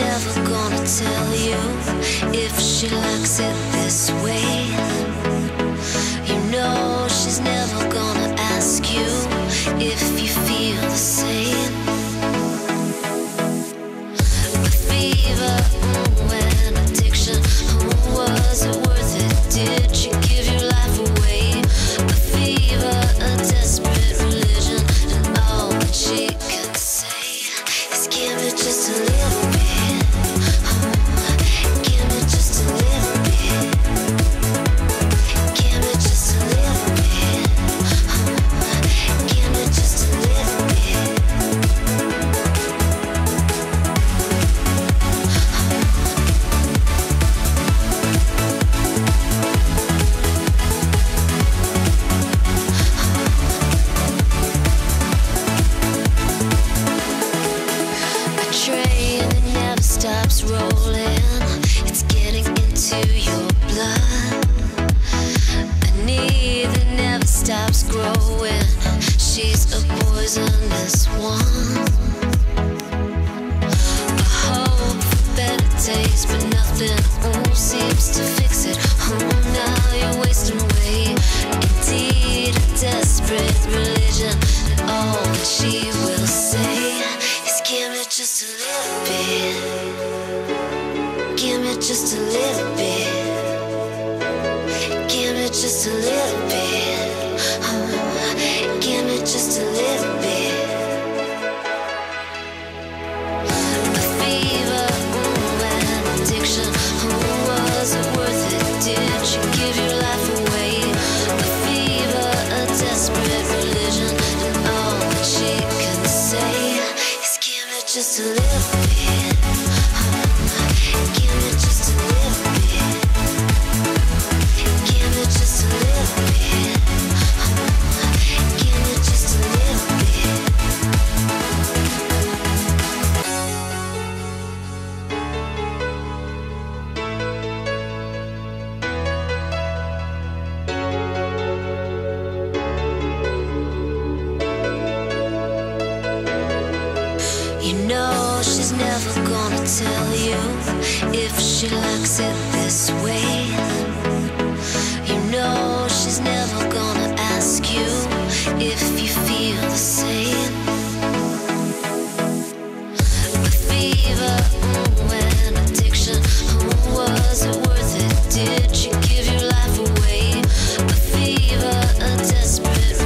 never gonna tell you if she likes it this way. You know she's never gonna ask you if you feel the same. The fever, mm, when addiction, mm, was it worth it? Did you give your life away? A fever, a desperate religion, and all that she can say is give me just a little stops rolling. It's getting into your blood. A need that never stops growing. She's a poisonous one. A hope for better days, but nothing oh, seems to fix it. Oh, now you're wasting away. Indeed, a desperate religion, all that she Give me just a little bit. Give me just a little bit. Never gonna tell you if she likes it this way. You know she's never gonna ask you if you feel the same. The fever, mm, when addiction, mm, was it worth it? Did you give your life away? A fever, a desperate